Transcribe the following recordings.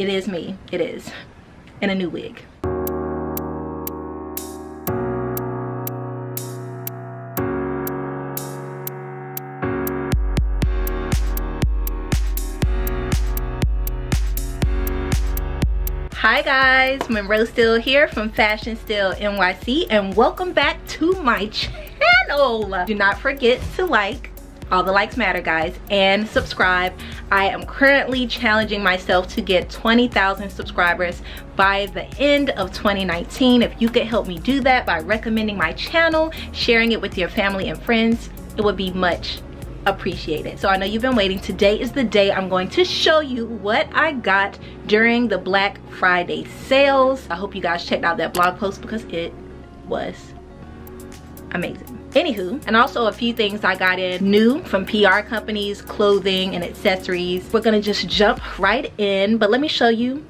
it is me, it is, in a new wig. Hi guys, Monroe Steele here from Fashion Steele NYC and welcome back to my channel. Do not forget to like, all the likes matter guys, and subscribe. I am currently challenging myself to get 20,000 subscribers by the end of 2019. If you could help me do that by recommending my channel, sharing it with your family and friends, it would be much appreciated. So I know you've been waiting. Today is the day I'm going to show you what I got during the Black Friday sales. I hope you guys checked out that blog post because it was amazing. Anywho, and also a few things I got in new from PR companies, clothing and accessories. We're gonna just jump right in, but let me show you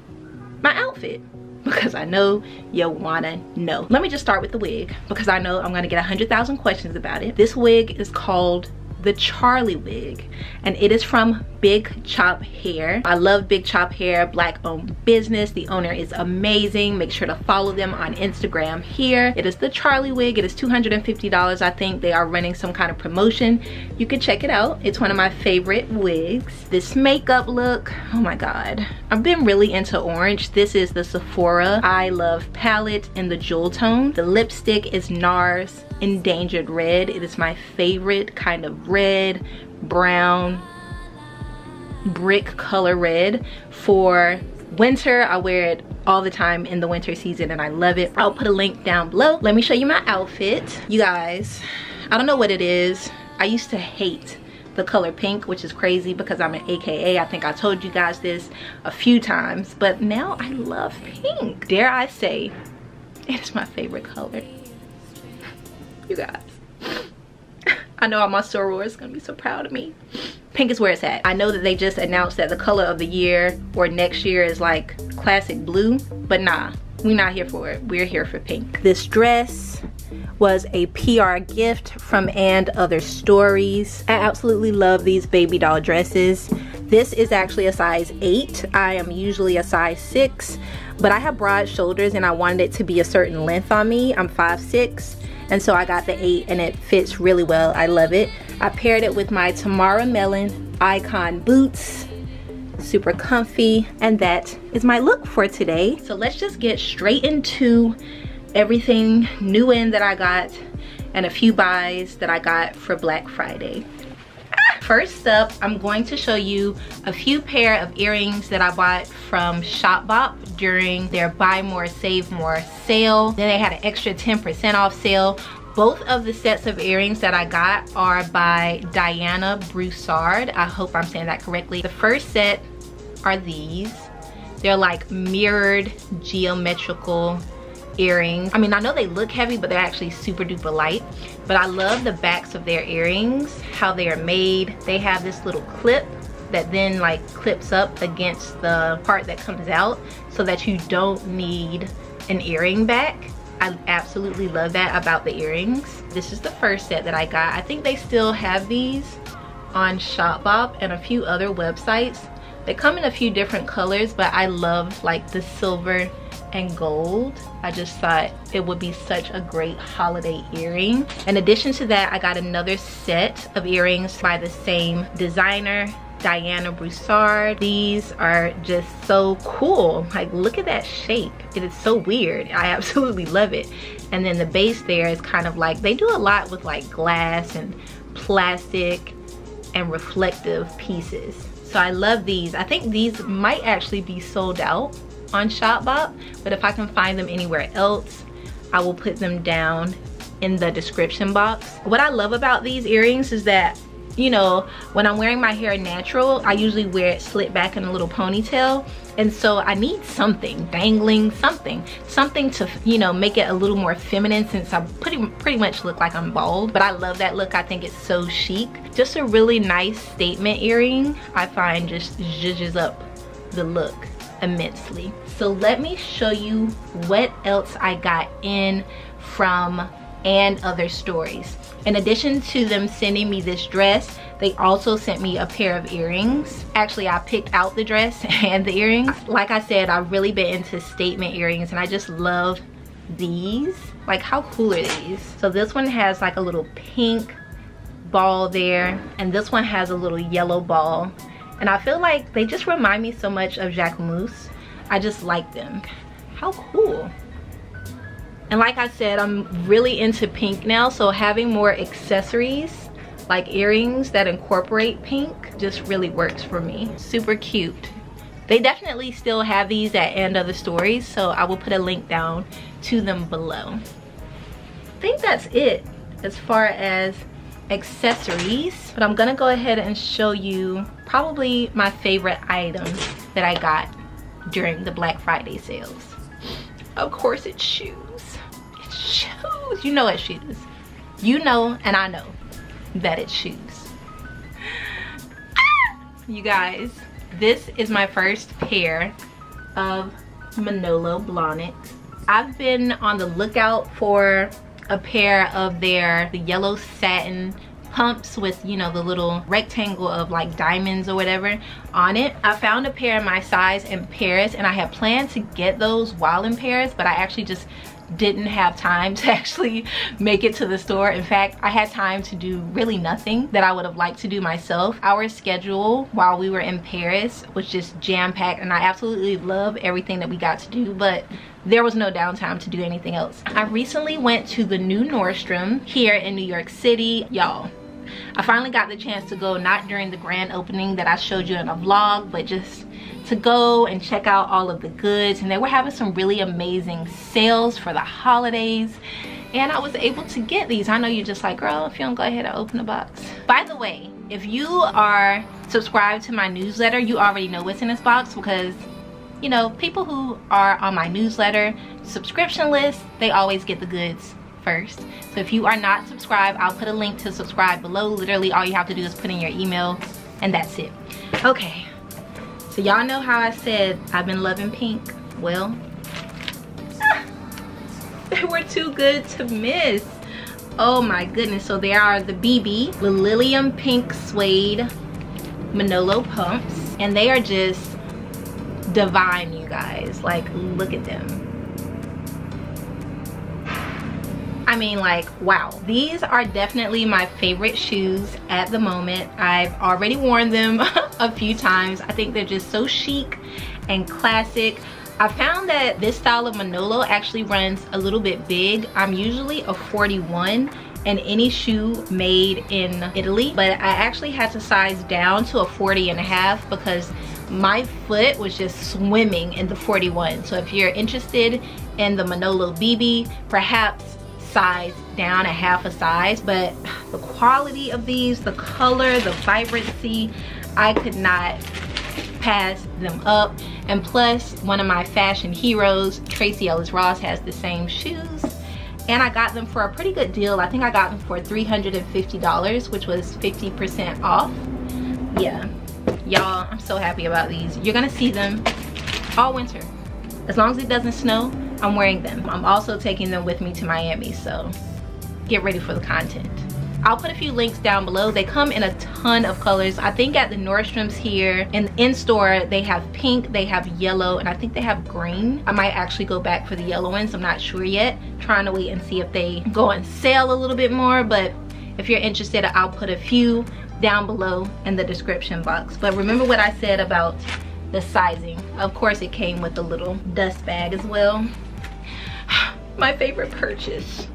my outfit because I know you wanna know. Let me just start with the wig because I know I'm gonna get a 100,000 questions about it. This wig is called the Charlie wig and it is from Big Chop Hair. I love Big Chop Hair, black owned business. The owner is amazing. Make sure to follow them on Instagram here. It is the Charlie wig. It is $250. I think they are running some kind of promotion. You can check it out. It's one of my favorite wigs. This makeup look, oh my God. I've been really into orange. This is the Sephora Eye Love palette in the jewel tone. The lipstick is NARS Endangered Red. It is my favorite kind of red, brown, brick color red for winter. I wear it all the time in the winter season and I love it. I'll put a link down below. Let me show you my outfit. You guys, I don't know what it is. I used to hate the color pink which is crazy because I'm an AKA I think I told you guys this a few times but now I love pink dare I say it is my favorite color you guys. I know all my sorors is gonna be so proud of me. Pink is where it's at. I know that they just announced that the color of the year or next year is like classic blue, but nah, we're not here for it. We're here for pink. This dress was a PR gift from And Other Stories. I absolutely love these baby doll dresses. This is actually a size 8. I am usually a size 6, but I have broad shoulders and I wanted it to be a certain length on me. I'm 5'6", and so I got the 8 and it fits really well. I love it. I paired it with my Tamara Mellon Icon boots. Super comfy. And that is my look for today. So let's just get straight into everything new in that I got and a few buys that I got for Black Friday. Ah, first up, I'm going to show you a few pair of earrings that I bought from Shopbop during their buy more, save more sale. Then they had an extra 10% off sale. Both of the sets of earrings that I got are by Dianna Broussard. I hope I'm saying that correctly. The first set are these. They're like mirrored geometrical earrings. I mean, I know they look heavy, but they're actually super duper light. But I love the backs of their earrings, how they are made. They have this little clip that then like clips up against the part that comes out so that you don't need an earring back. I absolutely love that about the earrings. This is the first set that I got. I think they still have these on Shopbop and a few other websites. They come in a few different colors, but I love like the silver and gold. I just thought it would be such a great holiday earring. In addition to that, I got another set of earrings by the same designer, Dianna Broussard. These are just so cool. Like, look at that shape. It is so weird. I absolutely love it. And then the base there is kind of like, they do a lot with like glass and plastic and reflective pieces. So I love these. I think these might actually be sold out on Shopbop, but if I can find them anywhere else, I will put them down in the description box. What I love about these earrings is that, you know, when I'm wearing my hair natural, I usually wear it slit back in a little ponytail. And so I need something, dangling, something, something to, you know, make it a little more feminine since I pretty, pretty much look like I'm bald. But I love that look. I think it's so chic. Just a really nice statement earring. I find just zhuzhes up the look immensely. So let me show you what else I got in from and other stories. In addition to them sending me this dress, they also sent me a pair of earrings. Actually, I picked out the dress and the earrings. Like I said, I've really been into statement earrings and I just love these. Like how cool are these? So this one has like a little pink ball there and this one has a little yellow ball. And I feel like they just remind me so much of Jacquemus. I just like them. How cool. And like I said, I'm really into pink now. So having more accessories like earrings that incorporate pink just really works for me. Super cute. They definitely still have these at And Other Stories, so I will put a link down to them below. I think that's it as far as accessories, but I'm gonna go ahead and show you probably my favorite items that I got during the Black Friday sales. Of course it's shoes. It's shoes. You know it's shoes. You know and I know vetted shoes. Ah! you guys, this is my first pair of Manolo Blahnik. I've been on the lookout for a pair of their the yellow satin pumps with you know the little rectangle of like diamonds or whatever on it i found a pair in my size in paris and i had planned to get those while in paris but i actually just didn't have time to actually make it to the store. In fact, I had time to do really nothing that I would have liked to do myself. Our schedule while we were in Paris was just jam-packed and I absolutely love everything that we got to do, but there was no downtime to do anything else. I recently went to the new Nordstrom here in New York City. Y'all, I finally got the chance to go not during the grand opening that I showed you in a vlog, but just to go and check out all of the goods and they were having some really amazing sales for the holidays and I was able to get these. I know you're just like, girl, if you don't go ahead and open the box. By the way, if you are subscribed to my newsletter, you already know what's in this box because you know, people who are on my newsletter subscription list, they always get the goods first. So if you are not subscribed, I'll put a link to subscribe below. Literally all you have to do is put in your email and that's it. Okay, y'all know how I said I've been loving pink. Well, they were too good to miss. Oh my goodness. So there are the BB, Lilium Pink Suede Manolo pumps. And they are just divine, you guys. Like, look at them. I mean like wow. These are definitely my favorite shoes at the moment. I've already worn them a few times. I think they're just so chic and classic. I found that this style of Manolo actually runs a little bit big. I'm usually a 41 and any shoe made in Italy but I actually had to size down to a 40 and a half because my foot was just swimming in the 41 so if you're interested in the Manolo BB perhaps size down a half a size but the quality of these the color the vibrancy i could not pass them up. And plus one of my fashion heroes Tracee Ellis Ross has the same shoes. And I got them for a pretty good deal. I think I got them for $350 which was 50% off. Yeah. Y'all I'm so happy about these. You're gonna see them all winter. As long as it doesn't snow I'm wearing them. I'm also taking them with me to Miami, so get ready for the content. I'll put a few links down below. They come in a ton of colors. I think at the Nordstrom's here and in store, they have pink, they have yellow, and I think they have green. I might actually go back for the yellow ones. I'm not sure yet. Trying to wait and see if they go on sale a little bit more, but if you're interested, I'll put a few down below in the description box. But remember what I said about the sizing. Of course, it came with a little dust bag as well my favorite purchase.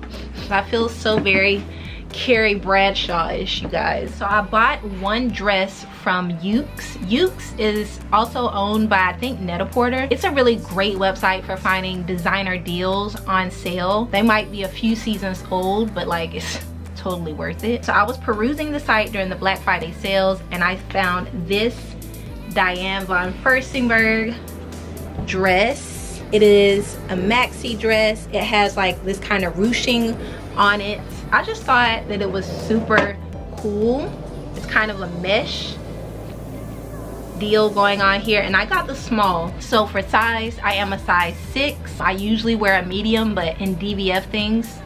I feel so very Carrie Bradshaw-ish, you guys. So I bought one dress from Yoox. Yoox is also owned by, I think, Net-a-Porter. It's a really great website for finding designer deals on sale. They might be a few seasons old, but like it's totally worth it. So I was perusing the site during the Black Friday sales and I found this Diane von Furstenberg dress it is a maxi dress. It has like this kind of ruching on it. I just thought that it was super cool. It's kind of a mesh deal going on here and I got the small. So for size, I am a size six. I usually wear a medium, but in DVF things,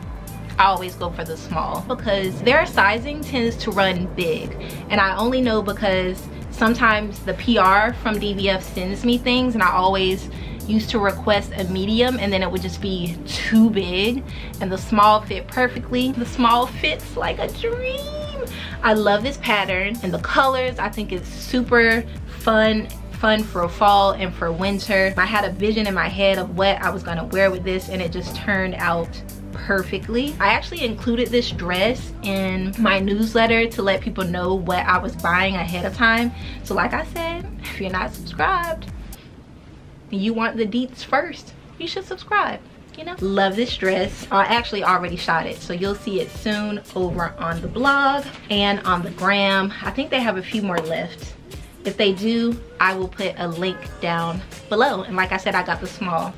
I always go for the small because their sizing tends to run big. And I only know because sometimes the PR from DVF sends me things and I always used to request a medium and then it would just be too big and the small fit perfectly. The small fits like a dream. I love this pattern and the colors I think it's super fun fun for fall and for winter. I had a vision in my head of what I was gonna wear with this and it just turned out perfectly. I actually included this dress in my newsletter to let people know what I was buying ahead of time. So like I said, if you're not subscribed, you want the deets first, you should subscribe. You know, love this dress. I actually already shot it, so you'll see it soon over on the blog and on the gram. I think they have a few more left. If they do, I will put a link down below. And like I said, I got the small.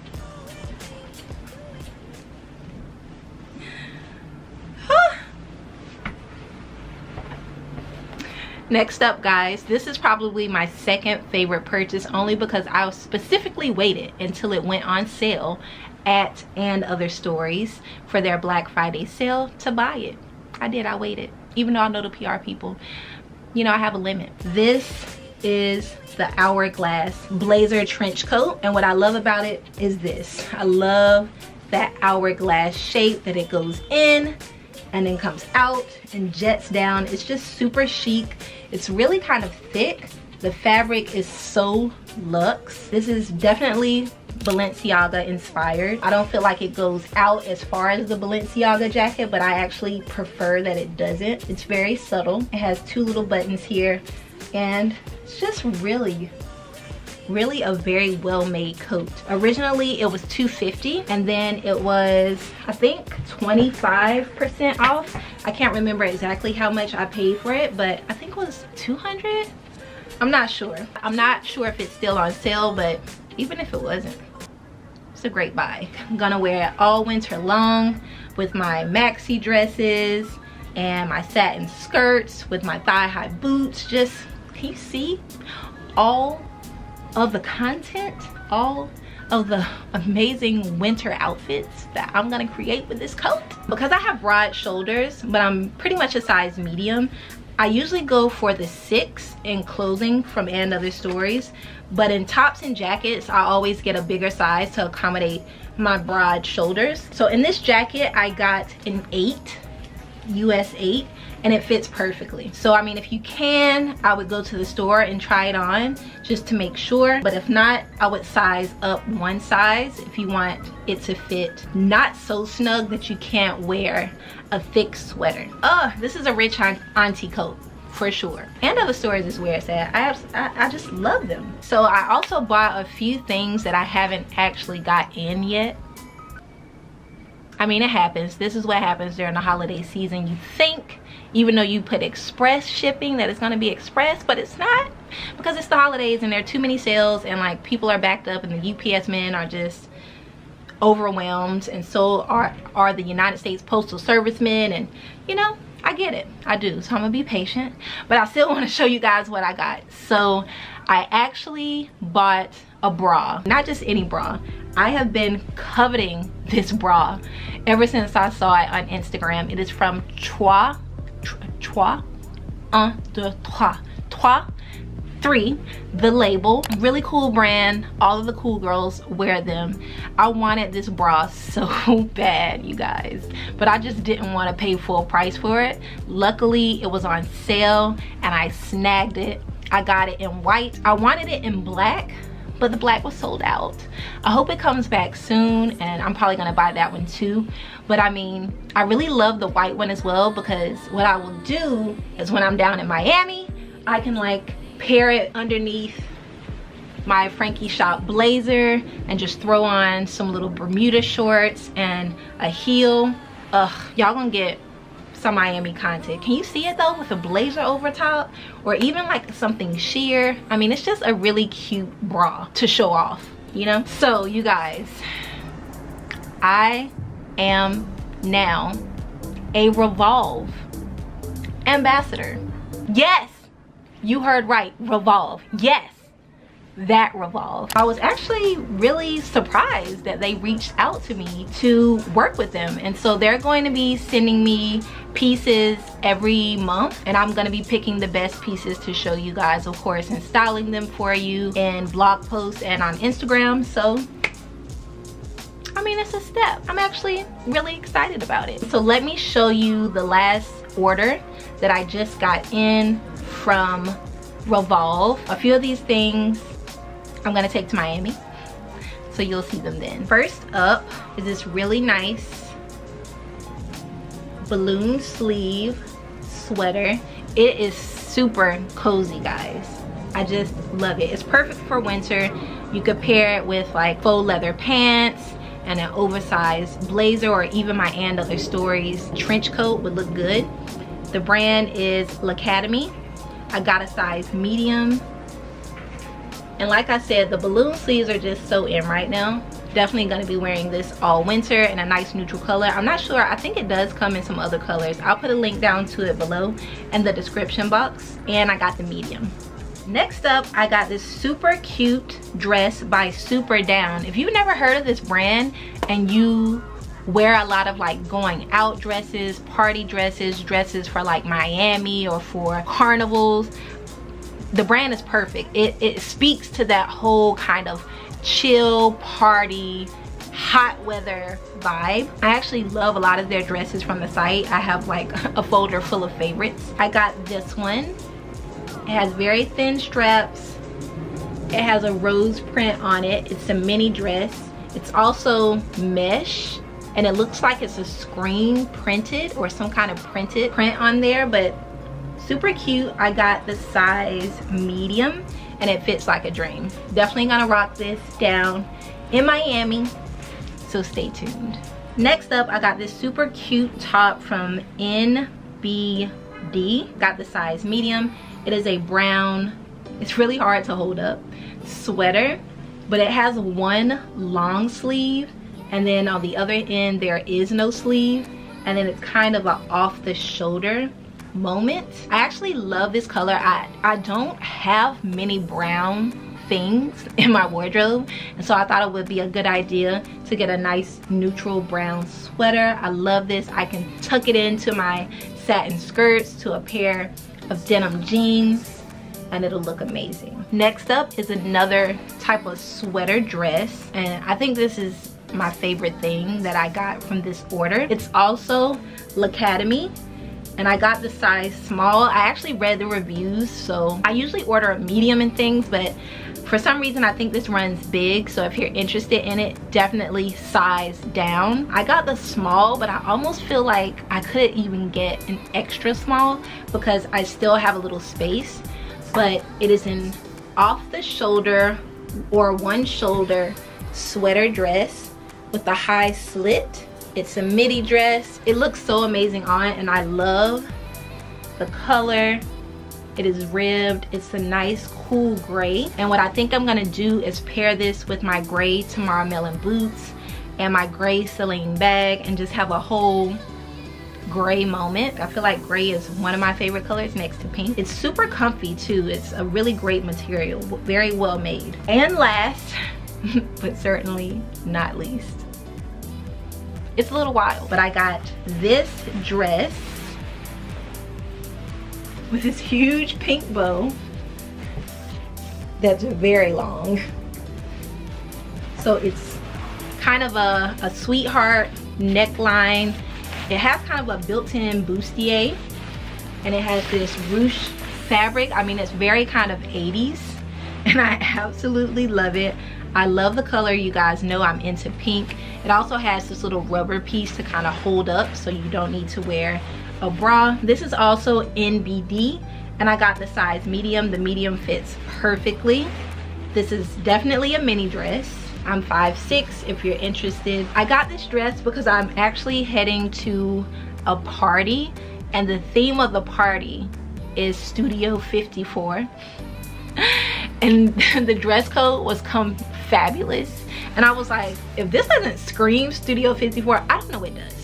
Next up guys, this is probably my second favorite purchase only because I specifically waited until it went on sale at and other stories for their Black Friday sale to buy it. I did, I waited. Even though I know the PR people, you know, I have a limit. This is the Hourglass Blazer Trench Coat. And what I love about it is this. I love that hourglass shape that it goes in and then comes out and jets down. It's just super chic. It's really kind of thick. The fabric is so luxe. This is definitely Balenciaga inspired. I don't feel like it goes out as far as the Balenciaga jacket, but I actually prefer that it doesn't. It's very subtle. It has two little buttons here and it's just really really a very well-made coat. Originally it was 250 and then it was i think 25 percent off. I can't remember exactly how much i paid for it but i think it was 200 i'm not sure. I'm not sure if it's still on sale but even if it wasn't it's a great buy. I'm gonna wear it all winter long with my maxi dresses and my satin skirts with my thigh-high boots. Just can you see? All of the content all of the amazing winter outfits that I'm gonna create with this coat. Because I have broad shoulders, but I'm pretty much a size medium, I usually go for the six in clothing from And Other Stories, but in tops and jackets, I always get a bigger size to accommodate my broad shoulders. So in this jacket, I got an eight, US eight, and it fits perfectly. So I mean, if you can, I would go to the store and try it on just to make sure. But if not, I would size up one size if you want it to fit not so snug that you can't wear a thick sweater. Oh, this is a rich auntie coat for sure. And other stores is where it's at. I, have, I, I just love them. So I also bought a few things that I haven't actually got in yet. I mean, it happens. This is what happens during the holiday season. You think even though you put express shipping that it's going to be express but it's not because it's the holidays and there are too many sales and like people are backed up and the UPS men are just overwhelmed and so are are the United States Postal Service men and you know I get it. I do. So I'm gonna be patient but I still want to show you guys what I got. So I actually bought a bra not just any bra. I have been coveting this bra ever since I saw it on Instagram. It is from Trois trois, un, deux, trois, trois, three, the label. Really cool brand. All of the cool girls wear them. I wanted this bra so bad, you guys. But I just didn't want to pay full price for it. Luckily, it was on sale and I snagged it. I got it in white. I wanted it in black, but the black was sold out. I hope it comes back soon and I'm probably gonna buy that one too. But I mean, I really love the white one as well because what I will do is when I'm down in Miami, I can like pair it underneath my Frankie Shop blazer and just throw on some little Bermuda shorts and a heel. Ugh, y'all gonna get some Miami content. Can you see it though with a blazer over top or even like something sheer? I mean, it's just a really cute bra to show off, you know? So you guys, I am now a Revolve ambassador. Yes, you heard right, Revolve. Yes, that revolve i was actually really surprised that they reached out to me to work with them and so they're going to be sending me pieces every month and i'm going to be picking the best pieces to show you guys of course and styling them for you in blog posts and on instagram so I mean, it's a step. I'm actually really excited about it. So let me show you the last order that I just got in from Revolve. A few of these things I'm gonna take to Miami. So you'll see them then. First up is this really nice balloon sleeve sweater. It is super cozy, guys. I just love it. It's perfect for winter. You could pair it with like faux leather pants and an oversized blazer or even my and other stories trench coat would look good. The brand is L'Academie. I got a size medium. And like I said, the balloon sleeves are just so in right now. Definitely gonna be wearing this all winter in a nice neutral color. I'm not sure, I think it does come in some other colors. I'll put a link down to it below in the description box. And I got the medium. Next up, I got this super cute dress by Superdown. If you've never heard of this brand and you wear a lot of like going out dresses, party dresses, dresses for like Miami or for carnivals, the brand is perfect. It, it speaks to that whole kind of chill party hot weather vibe. I actually love a lot of their dresses from the site. I have like a folder full of favorites. I got this one it has very thin straps. It has a rose print on it. It's a mini dress. It's also mesh and it looks like it's a screen printed or some kind of printed print on there but super cute. I got the size medium and it fits like a dream. Definitely gonna rock this down in miami so stay tuned. Next up i got this super cute top from nbd got the size medium. It is a brown, it's really hard to hold up, sweater, but it has one long sleeve and then on the other end there is no sleeve and then it's kind of an off the shoulder moment. I actually love this color. I, I don't have many brown things in my wardrobe and so I thought it would be a good idea to get a nice neutral brown sweater. I love this. I can tuck it into my satin skirts to a pair of denim jeans and it'll look amazing. Next up is another type of sweater dress and I think this is my favorite thing that I got from this order. It's also L'Academie and I got the size small. I actually read the reviews so I usually order a medium and things but for some reason I think this runs big so if you're interested in it definitely size down I got the small but I almost feel like I could even get an extra small because I still have a little space but it is an off the shoulder or one shoulder sweater dress with a high slit it's a midi dress. It looks so amazing on and I love the color. It is ribbed. It's a nice cool gray. And what i think i'm gonna do is pair this with my gray Tamara Mellon boots and my gray celine bag and just have a whole gray moment. I feel like gray is one of my favorite colors next to pink. It's super comfy too. It's a really great material very well made. And last but certainly not least it's a little wild but i got this dress with this huge pink bow that's very long. So it's kind of a, a sweetheart neckline. It has kind of a built-in bustier and it has this ruche fabric. I mean, it's very kind of 80s and I absolutely love it. I love the color. You guys know I'm into pink. It also has this little rubber piece to kind of hold up so you don't need to wear a bra. This is also NBD and I got the size medium. The medium fits perfectly. This is definitely a mini dress. I'm 5'6", if you're interested. I got this dress because I'm actually heading to a party and the theme of the party is Studio 54. and the dress code was come fabulous. And I was like, if this doesn't scream Studio 54, I don't know what does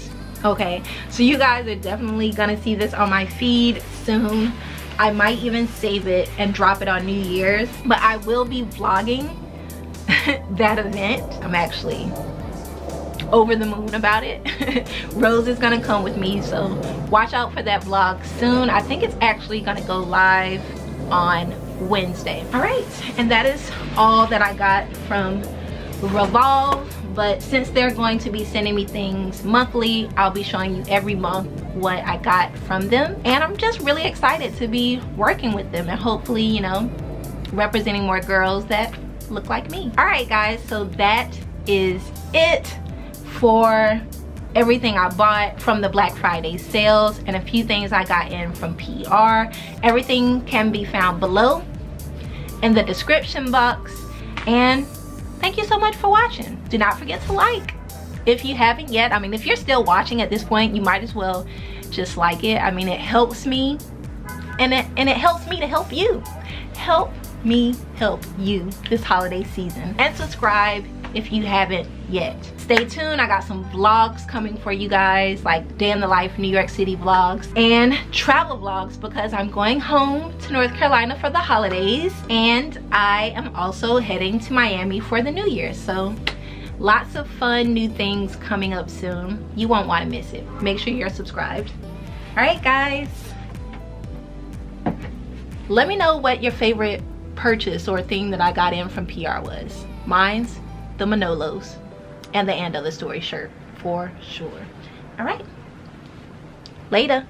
okay so you guys are definitely gonna see this on my feed soon I might even save it and drop it on New Year's. But I will be vlogging that event. I'm actually over the moon about it. Rose is gonna come with me, so watch out for that vlog soon. I think it's actually gonna go live on Wednesday. All right, and that is all that I got from Revolve. But since they're going to be sending me things monthly, I'll be showing you every month what I got from them. And I'm just really excited to be working with them and hopefully, you know, representing more girls that look like me. All right, guys, so that is it for everything I bought from the Black Friday sales and a few things I got in from PR. Everything can be found below in the description box. And thank you so much for watching. Do not forget to like if you haven't yet. I mean, if you're still watching at this point, you might as well just like it. I mean, it helps me and it, and it helps me to help you. Help me help you this holiday season. And subscribe if you haven't yet. Stay tuned, I got some vlogs coming for you guys, like day in the life New York City vlogs and travel vlogs because I'm going home to North Carolina for the holidays and I am also heading to Miami for the New Year. So lots of fun new things coming up soon. You won't want to miss it. Make sure you're subscribed. All right, guys. Let me know what your favorite purchase or thing that I got in from PR was. Mine's the Manolos and the end of the story shirt for sure. All right, later.